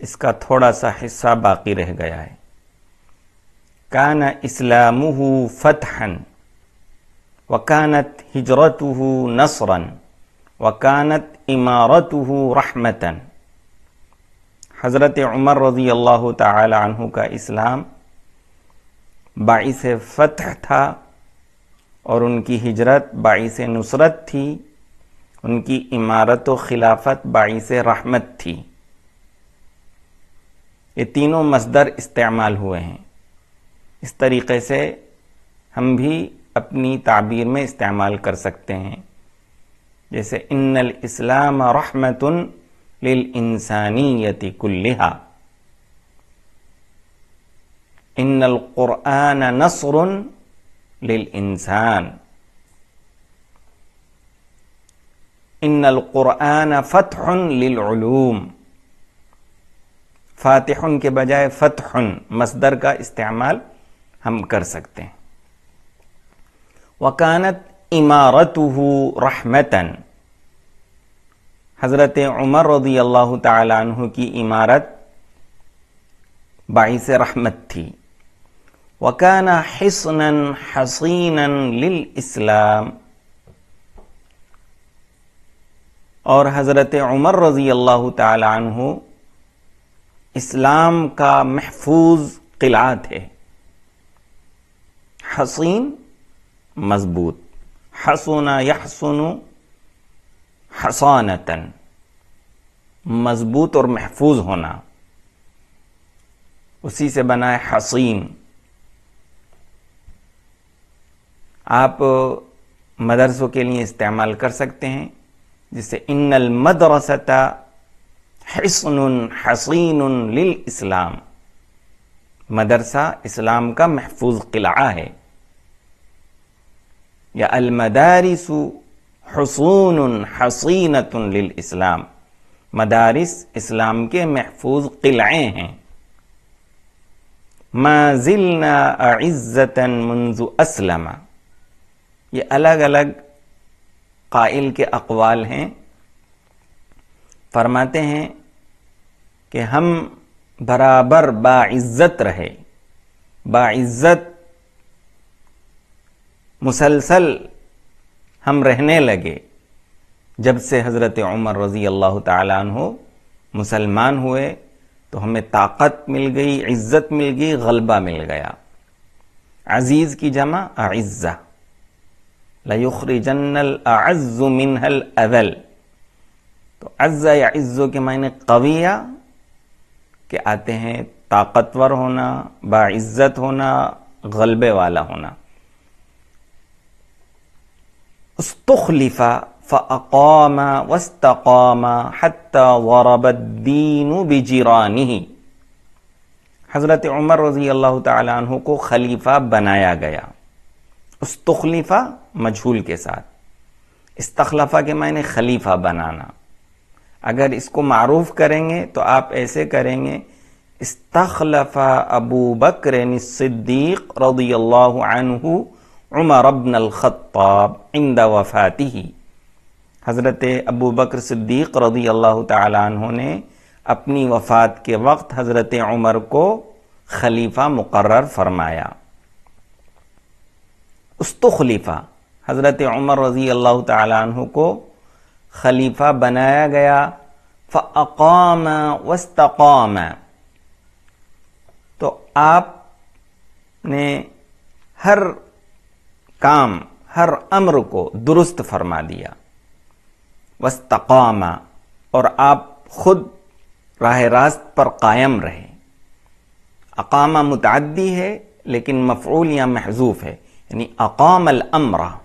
इसका थोड़ा सा हिस्सा बाकी रह गया है। कान इस्लामुहु फतहन, वकानत हिजरतुहु नसरन, वकानत इमारतुहु रहमतन। हज़रत उमर रज़ी अल्लाह तु का इस्लाम बाईस फ़तह था और उनकी हिजरत बाईस नुसरत थी, उनकी इमारत व खिलाफत बाईस रहमत थी। ये तीनों मसदर इस्तेमाल हुए हैं। इस तरीके से हम भी अपनी ताबीर में इस्तेमाल कर सकते हैं। जैसे, इन्नल इस्लाम रहमतुन लिल इंसानियति कुल्लिहा। इन्नल कुरआन नसरुन लिल इंसान। इन्नल कुरआन फतहुन लिल उलूम। फातिहुन के बजाय फतहुन, मसदर का इस्तेमाल हम कर सकते हैं। वकानत इमारतुहु रहमतन। हज़रत उमर रदी अल्लाह तु की इमारत बाईस रहमत थी। वकाना हिसनन हसीनन लिल इस्लाम। और हज़रत उमर रज़ी अल्लाह तु इस्लाम का महफूज किला थे हसीन, मज़बूत। हसुना यहसुनु हसानतन। मज़बूत और महफूज होना। उसी से बना है हसीन। आप मदरसों के लिए इस्तेमाल कर सकते हैं जिससे इन्नल मदरसता हसन हसीन लिल इस्लाम। मदरसा इस्लाम का महफूज किला है। या अलमदारिसु हसून हसीनत लिल इस्लाम। मदारिस इस्लाम के महफूज किलाए हैं। माजिलना इज़्ज़तन मुंजु असलमा। ये अलग अलग काइल के अकवाल हैं। फरमाते हैं कि हम बराबर बाइज्जत रहे। बाइज्जत मुसलसल हम रहने लगे जब से हज़रत उमर रज़ी अल्लाह तु मुसलमान हुए तो हमें ताकत मिल गई, इज़्ज़त मिल गई, गलबा मिल गया। अज़ीज़ की जमा अज़्ज़ा लयुखरिजन्नल अज़्ज़ु मिनहल अदल। तो अज्जा या इज्जो के मायने कविया के आते हैं ताकतवर होना, बाइज्जत होना, गलबे वाला होना। उस्तुखलिफा फ़अक़ामा वस्तक़ामा हत्ता वरबद्दीनु बिजिरानी हज़रत उमर रज़ी अल्लाह तु को खलीफा बनाया गया। उस्तुखलिफा मजहूल के साथ। इस्तखलफा के मायने खलीफा बनाना। अगर इसको मारूफ करेंगे तो आप ऐसे करेंगे, इस्तखलफा अबू बकर सिद्दीक रदी उमर अबन वफ़ाती हज़रत अबू बकर सिद्दीक रदी अल्लाह तु ने अपनी वफ़ात के वक्त हज़रत उमर को खलीफा मुकर्र फरमाया। उस्तो खलीफा, हज़रत उमर रज़ी अल्लाह तु को खलीफा बनाया गया फ़ाम वस्तकाम तो आपने हर काम, हर अम्र को दुरुस्त फरमा दिया। वस्तकामा और आप खुद राह रास्त पर कायम रहे। अकामा मुतदी है, लेकिन मफूल या महजूफ है। यानी अकाम अमरा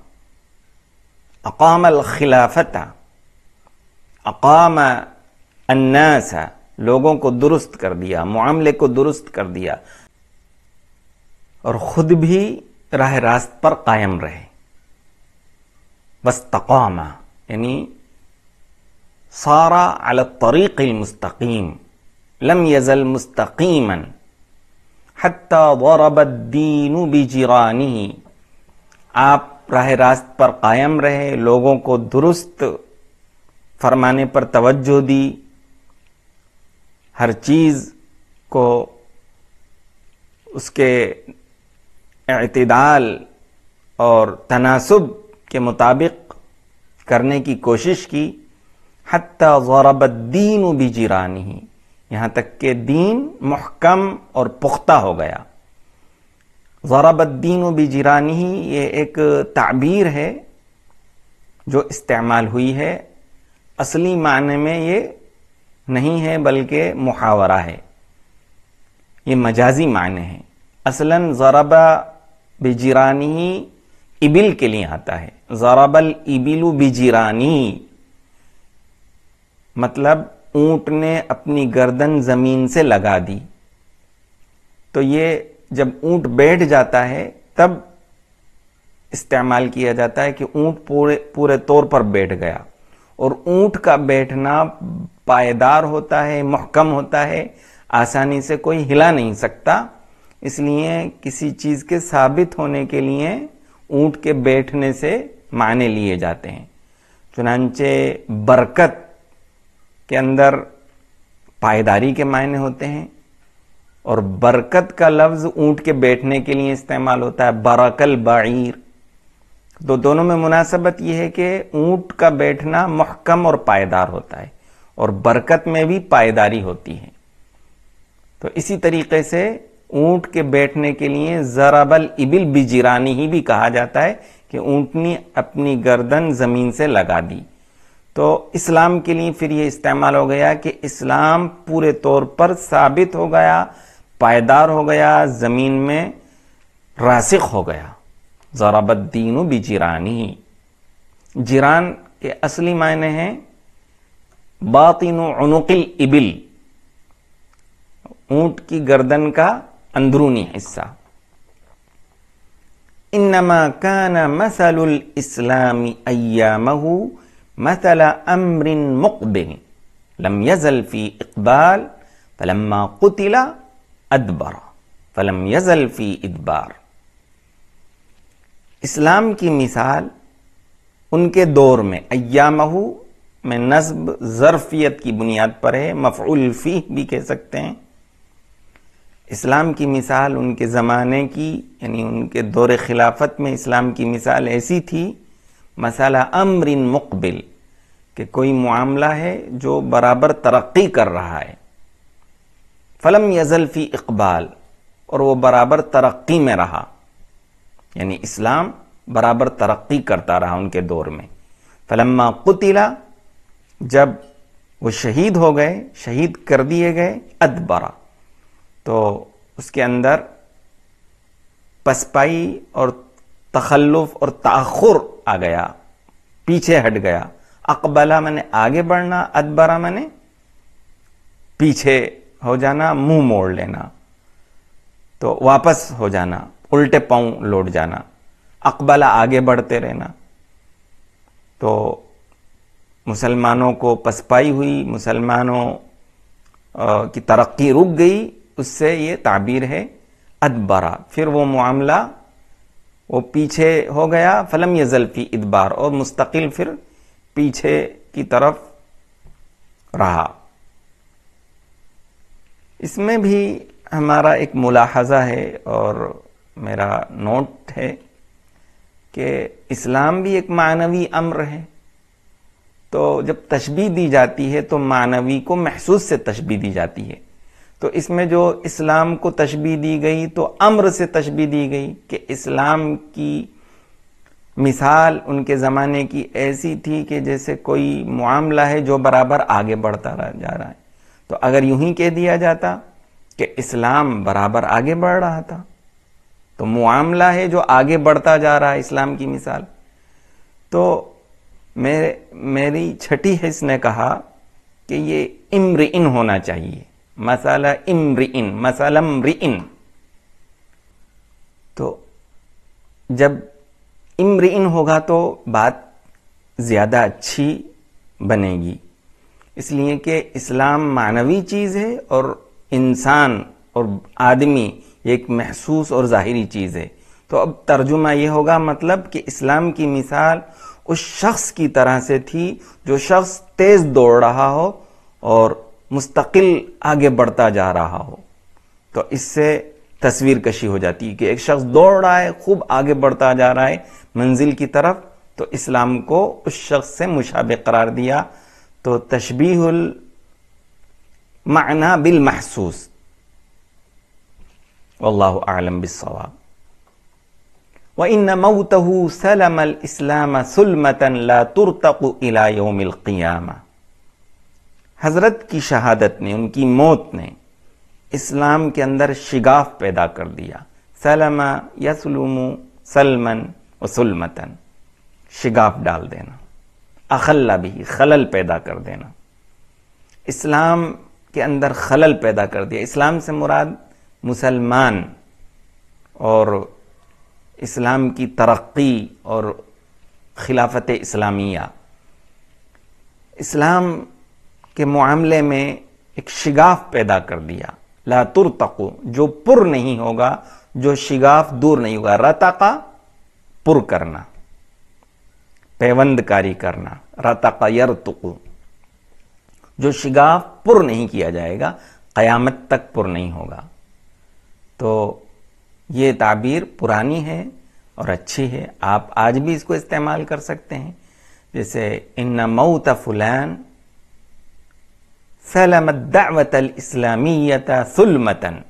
अकाम खिलाफता। अकाम अन्नास, लोगों को दुरुस्त कर दिया मामले को दुरुस्त कर दिया। और खुद भी राह रास्त पर कायम रहे। बस तकामा यानी सारा अल तरीक मुस्तकीम, लम यजल मुस्तकीमन, हत्ता वरबद्दीन बिजिरानी आप राह रास्त पर कायम रहे, लोगों को दुरुस्त फरमाने पर तवज्जो दी, हर चीज़ को उसके अतदाल और तनासब के मुताबिक करने की कोशिश की। हत्या ज़रबद्दीन बिजिरानी ही यहाँ तक के दीन महकम और पुख्ता हो गया। ज़रबद्दीन बिजिरानी ही ये एक ताबीर है जो इस्तेमाल हुई है। असली माने में ये नहीं है, बल्कि मुहावरा है। ये मजाजी माने हैं। असलन ज़रबा बिजिरानी इबिल के लिए आता है। ज़राबल इबिलु बिजिरानी मतलब ऊँट ने अपनी गर्दन ज़मीन से लगा दी। तो ये जब ऊँट बैठ जाता है, तब इस्तेमाल किया जाता है कि ऊँट पूरे पूरे तौर पर बैठ गया। और ऊँट का बैठना पायदार होता है, महकम होता है, आसानी से कोई हिला नहीं सकता। इसलिए किसी चीज़ के साबित होने के लिए ऊँट के बैठने से माने लिए जाते हैं। चुनाचे बरकत के अंदर पायदारी के मायने होते हैं और बरकत का लफ्ज ऊँट के बैठने के लिए इस्तेमाल होता है, बरकल बाईर। तो दोनों में मुनासबत यह है कि ऊँट का बैठना महकम और पायदार होता है और बरकत में भी पायदारी होती है। तो इसी तरीके से ऊँट के बैठने के लिए जराबल इबिल बिजिरानी ही भी कहा जाता है कि ऊंटनी अपनी गर्दन ज़मीन से लगा दी। तो इस्लाम के लिए फिर ये इस्तेमाल हो गया कि इस्लाम पूरे तौर पर साबित हो गया, पायदार हो गया, ज़मीन में रासिक हो गया। जराबद्दीन बिजिरानी जिरान के असली मायने हैं बातिन उनुकिल इबिल ऊँट की गर्दन का अंदरूनी हिस्सा इन्नमा कान मसलुल इस्लामी अय्यामहु मसल अम्रिन मुकबिन लम यजल फ़ी इकबाल फलम्मा कुतिला अदबर फलम यजल फ़ी इदबार इस्लाम की मिसाल उनके दौर में, अय्यामहु में नस्ब, जरफियत की बुनियाद पर है, मफउल फ़ी भी कह सकते हैं। इस्लाम की मिसाल उनके ज़माने की, यानी उनके दौर खिलाफत में इस्लाम की मिसाल ऐसी थी, मसाला अमरिन मुकबिल, कि कोई मामला है जो बराबर तरक्की कर रहा है। फलम यजल्फी इकबाल, और वो बराबर तरक्की में रहा। यानी इस्लाम बराबर तरक्की करता रहा उनके दौर में। फलम्मा कुतिला, जब वो शहीद हो गए, शहीद कर दिए गए अदबरा। तो उसके अंदर पसपाई और तखल्लुफ और ताखुर आ गया, पीछे हट गया। अकबला मैंने आगे बढ़ना, अदबरा मैंने पीछे हो जाना, मुँह मोड़ लेना तो वापस हो जाना। उल्टे पाँव लौट जाना। अकबला आगे बढ़ते रहना। तो मुसलमानों को पसपाई हुई, मुसलमानों की तरक्की रुक गई, उससे ये ताबीर है। अदबरा, फिर वो मामला, वो पीछे हो गया। फलम यजल्फी इदबार, और मुस्तकिल फिर पीछे की तरफ़ रहा। इसमें भी हमारा एक मुलाहजा है, और मेरा नोट है कि इस्लाम भी एक मानवी अम्र है। तो जब तशबी दी जाती है तो मानवी को महसूस से तशबी दी जाती है। तो इसमें जो इस्लाम को तशबी दी गई तो अम्र से तशबी दी गई कि इस्लाम की मिसाल उनके ज़माने की ऐसी थी कि जैसे कोई मामला है जो बराबर आगे बढ़ता रह, जा रहा है। तो अगर यूँ ही कह दिया जाता कि इस्लाम बराबर आगे बढ़ रहा था तो मामला है जो आगे बढ़ता जा रहा है इस्लाम की मिसाल। तो मेरे, मेरी छठी हिस्स ने कहा कि ये इम्रिन होना चाहिए। मसाला इम्रिन मसलम रिन तो जब इम्रिन होगा तो बात ज़्यादा अच्छी बनेगी। इसलिए कि इस्लाम मानवी चीज़ है और इंसान और आदमी एक महसूस और ज़ाहिरी चीज़ है। तो अब तर्जुमा यह होगा मतलब कि इस्लाम की मिसाल उस शख्स की तरह से थी जो शख्स तेज दौड़ रहा हो और मुस्तकिल आगे बढ़ता जा रहा हो। तो इससे तस्वीर कशी हो जाती है कि एक शख्स दौड़ रहा है, खूब आगे बढ़ता जा रहा है मंजिल की तरफ़ तो इस्लाम को उस शख्स से मुशाबे करार दिया। तो तशबीहुल माना बिल महसूस। अल्लाह आलम बिस्वाब व इन मऊतहू सलम इस्लाम सुलमतन ला तुरतकु इला यौमिल क़ियामा हज़रत की शहादत ने उनकी मौत ने इस्लाम के अंदर शिगाफ पैदा कर दिया सलमा यसलुमु सलमन व सुलमतन शिगाफ डाल देना अखल्ला भी खलल पैदा कर देना इस्लाम के अंदर खलल पैदा कर दिया इस्लाम से मुराद मुसलमान और इस्लाम की तरक्की और खिलाफत इस्लामिया। इस्लाम के मामले में एक शिगाफ पैदा कर दिया। लातुर तकु जो पुर नहीं होगा, जो शिगाफ दूर नहीं होगा। रतका, पुर करना। पैवंदकारी करना। रतका यरतुकु, जो शिगाफ पुर नहीं किया जाएगा, कयामत तक पुर नहीं होगा। तो ये ताबीर पुरानी है और अच्छी है। आप आज भी इसको इस्तेमाल कर सकते हैं। जैसे इन मऊत फुलान सलम दावत इस्लामीत सुलमतन।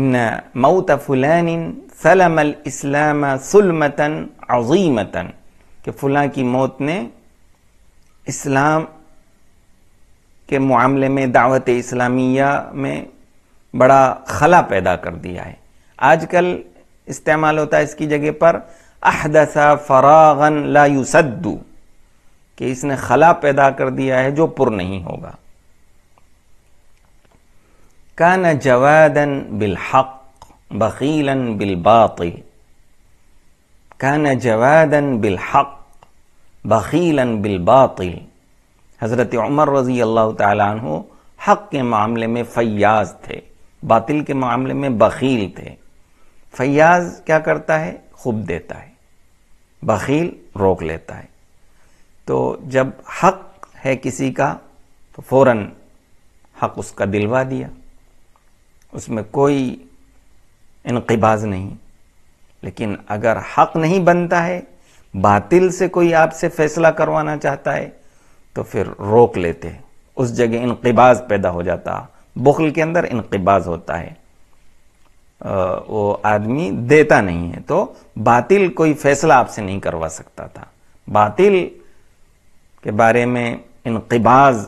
इन मऊत फुलान सलम इस्लाम सुलमतन अजीमतन। कि फुला की मौत ने इस्लाम के मामले में, दावत इस्लामिया में बड़ा खला पैदा कर दिया है। आजकल इस्तेमाल होता है इसकी जगह पर, अहदसा फरागन ला युसद्दू, कि इसने खला पैदा कर दिया है जो पुर नहीं होगा। कान जवादन बिलहक बकीलन बिल बातिल कान जवादन बिल हक, बकीलन बिल बातिल हज़रत उमर रज़ी अल्लाह तु हक के मामले में फयाज थे। बातिल के मामले में बखील थे। फैयाज क्या करता है? खूब देता है। बकील रोक लेता है। तो जब हक है किसी का तो फ़ौरन हक उसका दिलवा दिया। उसमें कोई इनकबाज नहीं। लेकिन अगर हक नहीं बनता है, बातिल से कोई आपसे फैसला करवाना चाहता है तो फिर रोक लेते उस जगह इनकबाज पैदा हो जाता। बुखल के अंदर इनकबाज होता है। वो आदमी देता नहीं है तो बातिल कोई फैसला आपसे नहीं करवा सकता था। बातिल के बारे में इनकबाज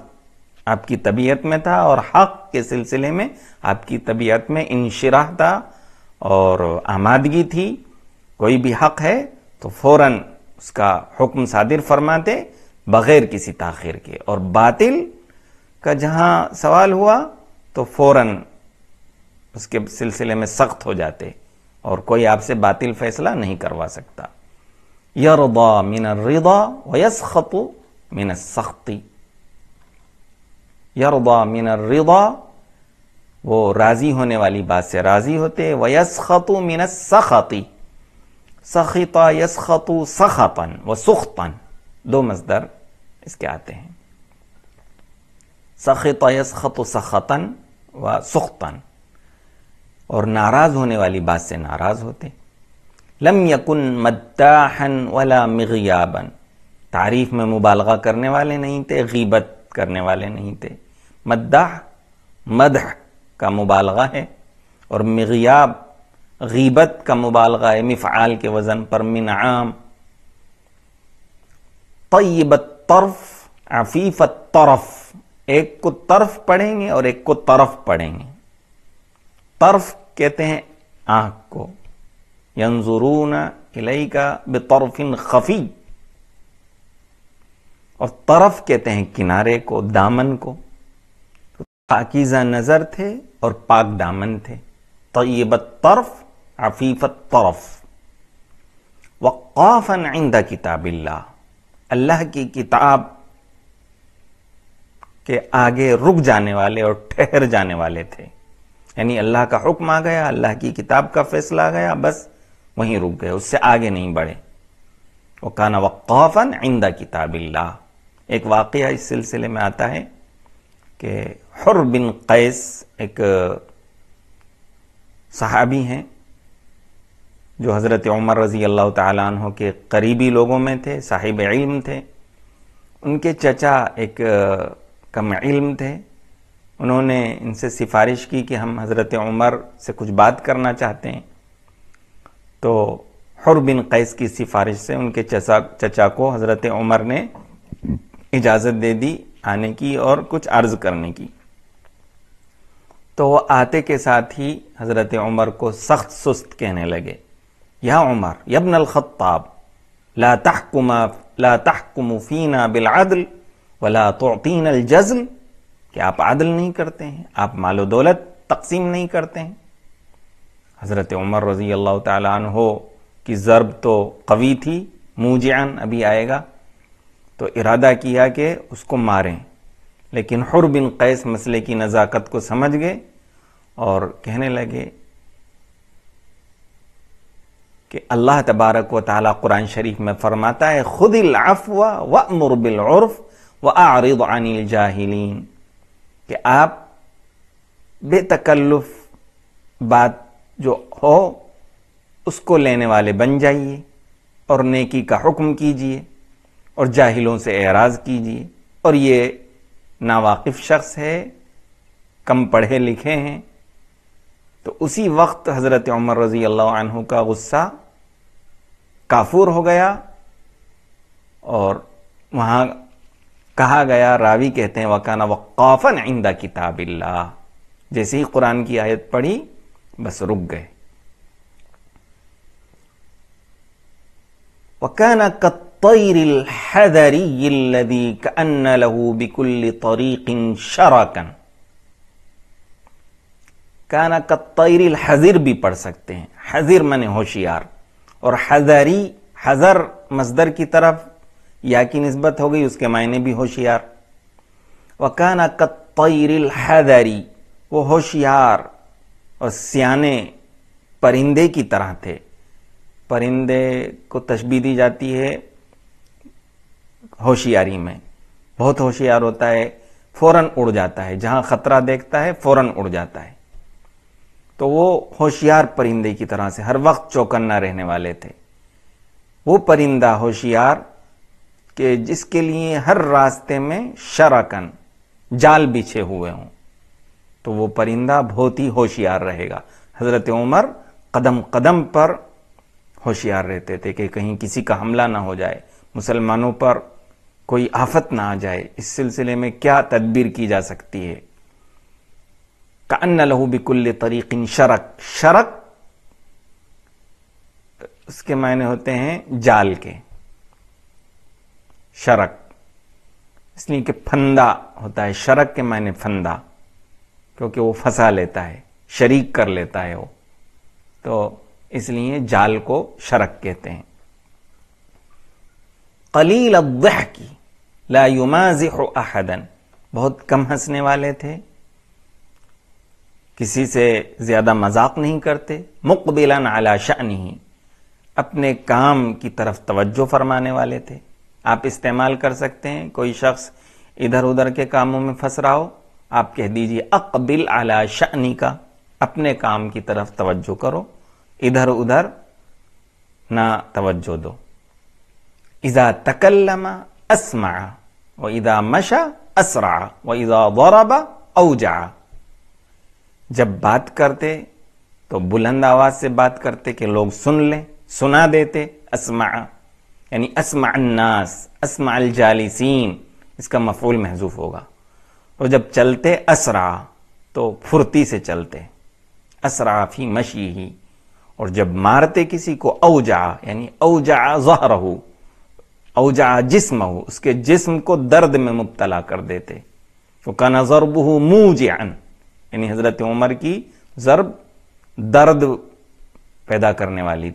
आपकी तबीयत में था और हक के सिलसिले में आपकी तबीयत में इंशराह था और आमादगी थी। कोई भी हक है तो फ़ौरन उसका हुक्म सादिर फरमाते, बगैर किसी ताखिर के। और बातिल का जहाँ सवाल हुआ तो फ़ौरन उसके सिलसिले में सख्त हो जाते और कोई आपसे बातिल फैसला नहीं करवा सकता। यरदा मिन रिदा वयसखतु मिन सख्ती। यरदा मिन रिदा, वो राज़ी होने वाली बात से राज़ी होते वयसखतु मिन सखती। सखिता यसखतु सखतन व सुख्तन। दो मजदर इसके आते हैं। सखित यसखत सखतन व सुख्तन। और नाराज़ होने वाली बात से नाराज़ होते। लम यकुन मद्दाहन वला मिगियाबन। तारीफ़ में मुबालगा करने वाले नहीं थे, गीबत करने वाले नहीं थे। मद्दाह, मदह का मुबालगा है, और मिगियाब, गीबत का मुबालगा है मिफ़ाल के वज़न पर मिन आम तयबत तरफ़ आफीफत तरफ़। एक को तरफ़ पढ़ेंगे और एक को तरफ़ पढ़ेंगे। तरफ़ कहते हैं आँख को। यंजुरून इलई का बेतरफिन खफी। और तरफ़ कहते हैं किनारे को, दामन को। पाकिजा नज़र थे और पाक दामन थे। तयबत तरफ़, अफीफत तरफ़। वक़ाफ़न आइंदा किताबिल्ला अल्लाह की किताब के आगे रुक जाने वाले और ठहर जाने वाले थे। यानी अल्लाह का हुक्म आ गया, अल्लाह की किताब का फैसला आ गया, बस वहीं रुक गए, उससे आगे नहीं बढ़े। वो काना वक़ाफ़न इंदा किताबिल्ला एक वाक़ इस सिलसिले में आता है कि हुर बिन कैस एक सहाबी हैं, जो हज़रत उमर रज़ी अल्लाह तु के करीबी लोगों में थे, साहिब इल्म थे। उनके चचा एक कम इल्म थे। उन्होंने इनसे सिफारिश की कि हम हज़रत उमर से कुछ बात करना चाहते हैं। तो हुर बिन कैस की सिफारिश से उनके चचा चचा को हज़रत उमर ने इजाज़त दे दी आने की और कुछ अर्ज़ करने की। तो वो आते के साथ ही हज़रत उमर को सख्त सुस्त कहने लगे, या उमर यबन अल खत्ताब, ला तहकुमा, ला तहकुम फीना वला अल जज्ल कि आप आदल नहीं करते हैं, आप मालो दौलत तकसीम नहीं करते हैं। हज़रत उमर रज़ी अल्लाह तन हो कि ज़रब तो कवी थी मुजान अभी आएगा। तो इरादा किया कि उसको मारें। लेकिन हुर बिन कैस मसले की नज़ाकत को समझ गए और कहने लगे कि अल्लाह तबारक व ताली कुरान शरीफ में फरमाता है, खुद अफवा व मुरबिल उर्फ़ व आरिद अनिल जाहिलीन कि आप बेतकल्लुफ बात जो हो, उसको लेने वाले बन जाइए और नेकी का हुक्म कीजिए और जाहिलों से एराज कीजिए। और ये नावाकिफ शख्स है, कम पढ़े लिखे हैं। तो उसी वक्त हज़रत उमर रज़ी अल्लाह का गुस्सा काफूर हो गया और वहाँ कहा गया, रावी कहते हैं, वकाना वक़ाफ़न इंदा किताबिल्ला। जैसे ही कुरान की आयत पढ़ी, बस रुक गए। वकाना शराकन। काना कत्तैरिल हजिर भी पढ़ सकते हैं। हजिर मने होशियार। और हजरी, हजर, मजदर की तरफ़ या की नस्बत हो गई, उसके मायने भी होशियार। वकाना कत्तैरिल हैदरी, वो होशियार और सियाने परिंदे की तरह थे। परिंदे को तशबी दी जाती है होशियारी में। बहुत होशियार होता है, फ़ौरन उड़ जाता है। जहाँ खतरा देखता है, फ़ौरन उड़ जाता है। तो वो होशियार परिंदे की तरह से, हर वक्त चौकन्ना रहने वाले थे। वो परिंदा होशियार कि जिसके लिए हर रास्ते में शराकन, जाल बिछे हुए हों तो वो परिंदा बहुत ही होशियार रहेगा। हज़रत उमर कदम कदम पर होशियार रहते थे कि कहीं किसी का हमला ना हो जाए, मुसलमानों पर कोई आफत ना आ जाए। इस सिलसिले में क्या तदबीर की जा सकती है? कान्न लहू बिकुल्ल तरीकिन शरक। शरक उसके मायने होते हैं जाल के। शरक। इसलिए कि फंदा होता है, शरक के मायने फंदा, क्योंकि वो फंसा लेता है, शरीक कर लेता है वो। तो इसलिए जाल को शरक कहते हैं। कलील अब्दह की लायुमाजिह अहदन। बहुत कम हंसने वाले थे, किसी से ज़्यादा मज़ाक नहीं करते, मुकबिलन आला नहीं अपने काम की तरफ़ तवज्जो फरमाने वाले थे। आप इस्तेमाल कर सकते हैं। कोई शख्स इधर उधर के कामों में फंस रहा हो, आप कह दीजिए, अकबिल आला शनी का अपने काम की तरफ़ तवज्जो करो इधर उधर ना तवज्जो दो। इजा तकल्लमा असमा, व इदा मशा असरा, व इजा दौराबा औजा। जब बात करते तो बुलंद आवाज़ से बात करते कि लोग सुन लें, सुना देते, अस्मा। यानी असमान्नास असमा जालिसीन इसका मफूल महजूफ होगा। और जब चलते असरा तो फुर्ती से चलते। असरा फ़ी मशी ही और जब मारते किसी को औजा, यानी औजा जहर हो औजा जिस्म हो उसके जिस्म को दर्द में मुबतला कर देते। फ़ुकाना ज़रबहू मूजान यानी हज़रत उमर की ज़रब दर्द पैदा करने वाली